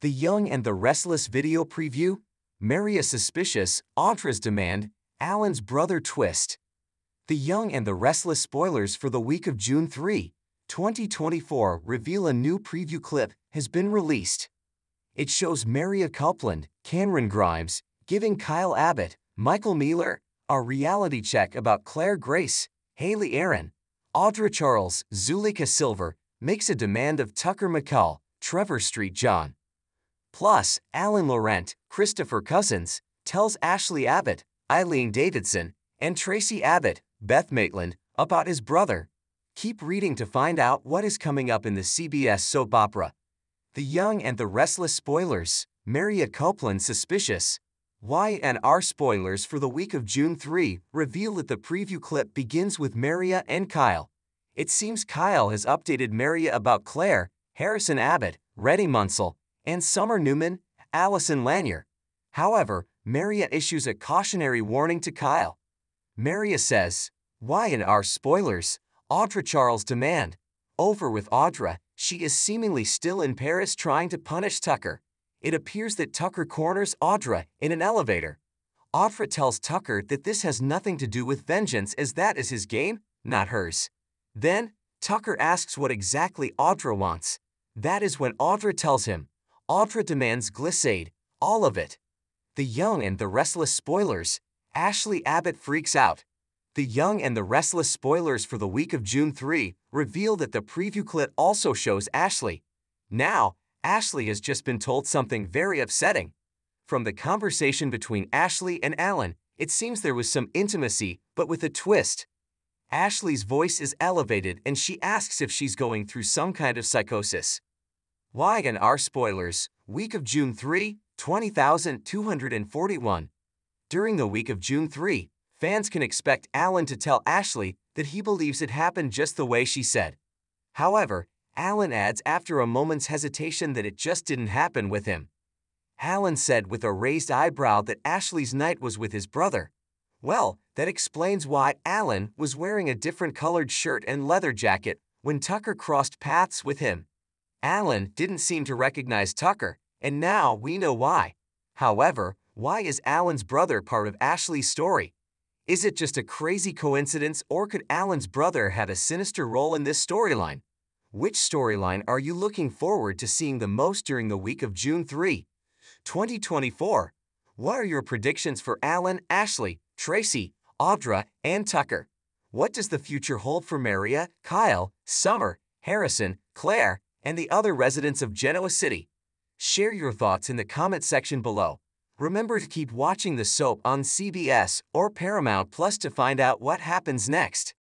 The Young and the Restless video preview, Mariah suspicious, Audra's demand, Alan's brother twist. The Young and the Restless spoilers for the week of June 3, 2024 reveal a new preview clip has been released. It shows Mariah Copeland, Camryn Grimes, giving Kyle Abbott, Michael Mealor, a reality check about Claire Grace, Hayley Erin, Audra Charles, Zuleyka Silver, makes a demand of Tucker McCall, Trevor Street John. Plus, Alan Laurent, Christopher Cousins, tells Ashley Abbott, Eileen Davidson, and Traci Abbott, Beth Maitland, about his brother. Keep reading to find out what is coming up in the CBS soap opera. The Young and the Restless spoilers, Mariah Copeland suspicious. Y and R spoilers for the week of June 3 reveal that the preview clip begins with Mariah and Kyle. It seems Kyle has updated Mariah about Claire, Harrison Abbott, Reddy Munsell, and Summer Newman, Allison Lanier. However, Mariah issues a cautionary warning to Kyle. Mariah says, Y and R spoilers? Audra Charles demand. Over with Audra, she is seemingly still in Paris trying to punish Tucker. It appears that Tucker corners Audra in an elevator. Audra tells Tucker that this has nothing to do with vengeance as that is his game, not hers. Then, Tucker asks what exactly Audra wants. That is when Audra tells him, Audra demands glissade, all of it. The Young and the Restless spoilers, Ashley Abbott freaks out. The Young and the Restless spoilers for the week of June 3 reveal that the preview clip also shows Ashley. Now, Ashley has just been told something very upsetting. From the conversation between Ashley and Alan, it seems there was some intimacy, but with a twist. Ashley's voice is elevated and she asks if she's going through some kind of psychosis. Y and R spoilers, week of June 3, 20,241. During the week of June 3, fans can expect Alan to tell Ashley that he believes it happened just the way she said. However, Alan adds after a moment's hesitation that it just didn't happen with him. Alan said with a raised eyebrow that Ashley's night was with his brother. Well, that explains why Alan was wearing a different colored shirt and leather jacket when Tucker crossed paths with him. Alan didn't seem to recognize Tucker, and now we know why. However, why is Alan's brother part of Ashley's story? Is it just a crazy coincidence, or could Alan's brother have a sinister role in this storyline? Which storyline are you looking forward to seeing the most during the week of June 3, 2024? What are your predictions for Alan, Ashley, Traci, Audra, and Tucker? What does the future hold for Mariah, Kyle, Summer, Harrison, Claire, and the other residents of Genoa City. Share your thoughts in the comment section below. Remember to keep watching the soap on CBS or Paramount Plus to find out what happens next.